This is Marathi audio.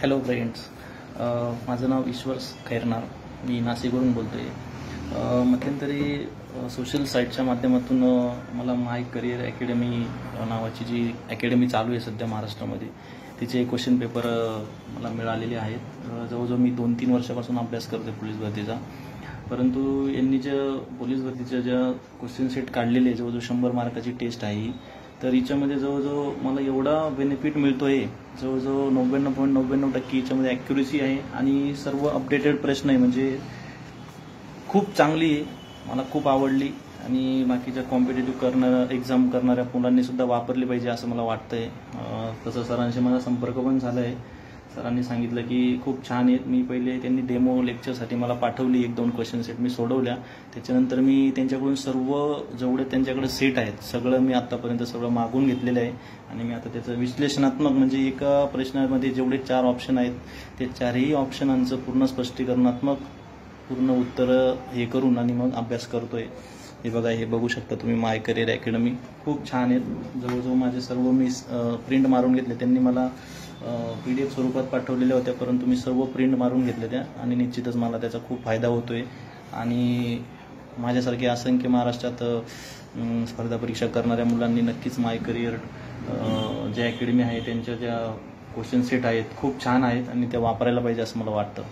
हॅलो फ्रेंड्स माझं नाव ईश्वर खैरनार. मी नाशिकवरून बोलतो आहे मध्यंतरी सोशल साईटच्या माध्यमातून मला माय करिअर अकॅडमी नावाची जी अकॅडमी चालू आहे सध्या महाराष्ट्रामध्ये तिचे क्वेश्चन पेपर मला मिळालेले आहेत. जवळजवळ मी दोन तीन वर्षापासून अभ्यास करते पोलीस भरतीचा. परंतु यांनी ज्या पोलीस भरतीच्या ज्या क्वेश्चन सेट काढलेले आहे जवळजवळ शंभर मार्काची टेस्ट आहे ही तर हिच्यामध्ये जवळजवळ मला एवढा बेनिफिट मिळतो आहे जवळजवळ नव्याण्णव पॉईंट नव्याण्णव टक्के याच्यामध्ये ॲक्युरेसी आहे आणि सर्व अपडेटेड प्रश्न आहे. म्हणजे खूप चांगली आहे मला खूप आवडली आणि बाकीच्या कॉम्पिटेटिव्ह करणाऱ्या एक्झाम करणाऱ्या मुलांनी सुद्धा वापरली पाहिजे असं मला वाटतंय. तसं सरांशी माझा संपर्क पण झाला आहे सरांनी सांगितलं की खूप छान आहेत. मी पहिले त्यांनी डेमो लेक्चरसाठी मला पाठवली एक दोन क्वेश्चन सेट मी सोडवल्या. त्याच्यानंतर मी त्यांच्याकडून सर्व जेवढे त्यांच्याकडे सेट आहेत सगळं मी आत्तापर्यंत सगळं मागून घेतलेलं आहे. आणि मी आता त्याचं विश्लेषणात्मक म्हणजे एका प्रश्नामध्ये जेवढे चार ऑप्शन आहेत ते चारही ऑप्शनांचं पूर्ण स्पष्टीकरणात्मक पूर्ण उत्तरं हे करून आणि मग अभ्यास करतोय. हे बघा हे बघू शकता तुम्ही माय करिअर अकॅडमी. खूप छान आहेत. जवळजवळ माझे सर्व मी प्रिंट मारून घेतले. त्यांनी मला पी डी एफ स्वरूपात पाठवलेल्या होत्या परंतु मी सर्व प्रिंट मारून घेतल्या त्या आणि निश्चितच मला त्याचा खूप फायदा होतो आहे आणि माझ्यासारखे असंख्य महाराष्ट्रात स्पर्धा परीक्षा करणाऱ्या मुलांनी नक्कीच माय करिअर ज्या अकॅडमी आहे त्यांच्या ज्या क्वेश्चन सेट आहेत खूप छान आहेत आणि त्या वापरायला पाहिजे असं मला वाटतं.